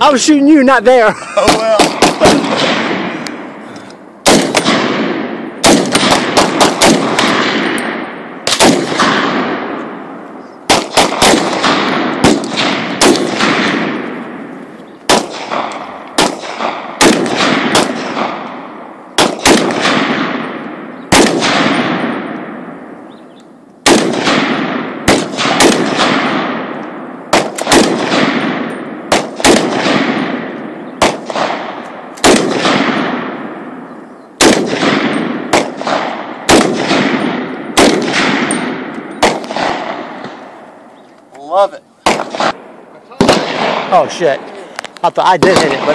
I was shooting you, not there. Oh well. Love it. Oh shit. I thought I did hit it, but